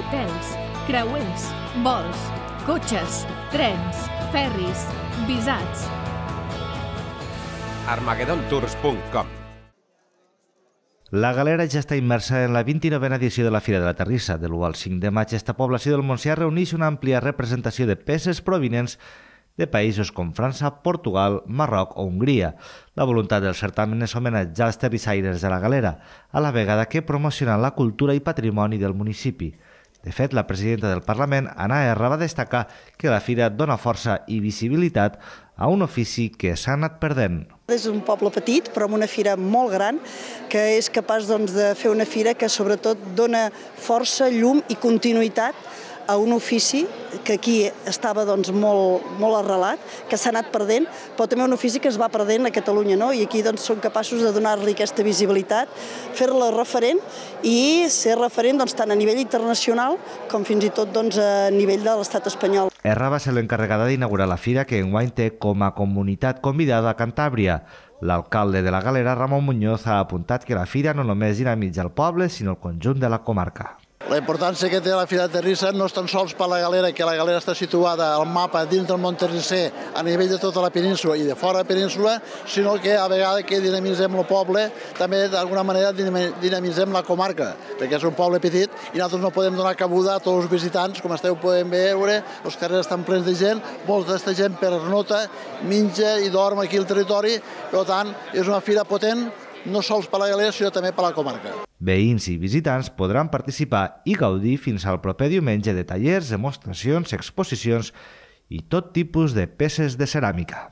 hotels, creuers, vols, cotxes, trens, ferris, visats. armagedontours.com La galera ja està immersa en la 29a edició de la Fira de la Terrissa. De l'1 al 5 de maig, esta població del Montsià reuneix una àmplia representació de peces provinents de països com França, Portugal, Marroc o Hongria. La voluntat del certamen és homenatjar els terrissaires de la galera, a la vegada que promociona la cultura i patrimoni del municipi. De fet, la presidenta del Parlament, Anna R, va destacar que la fira dona força i visibilitat a un ofici que s'ha anat perdent. És un poble petit, però amb una fira molt gran, que és capaç doncs, de fer una fira que sobretot dona força, llum i continuïtat a un ofici que aquí estava doncs, molt, molt arrelat, que s'ha anat perdent, però també un ofici que es va perdent a Catalunya, no? i aquí doncs, són capaços de donar-li aquesta visibilitat, fer-la referent i ser referent doncs, tant a nivell internacional com fins i tot doncs, a nivell de l'estat espanyol. Erra va ser l'encarregada d'inaugurar la fira que enguany té com a comunitat convidada a Cantàbria. L'alcalde de la Galera, Ramon Muñoz, ha apuntat que la fira no només dinamitza el poble, sinó el conjunt de la comarca. La importància que té la Fira de Terrissa no és tan sols per la galera, que la galera està situada al mapa dins del món terrisser a nivell de tota la península i de fora de la península, sinó que a vegades que dinamitzem el poble, també d'alguna manera dinamitzem la comarca, perquè és un poble petit i nosaltres no podem donar cabuda a tots els visitants, com esteu podent veure, els carrers estan plens de gent, molta d'aquesta gent per nota menja i dorm aquí al territori, per tant, és una fira potent, no sols per la galera, sinó també per la comarca. Veïns i visitants podran participar i gaudir fins al proper diumenge de tallers, demostracions, exposicions i tot tipus de peces de ceràmica.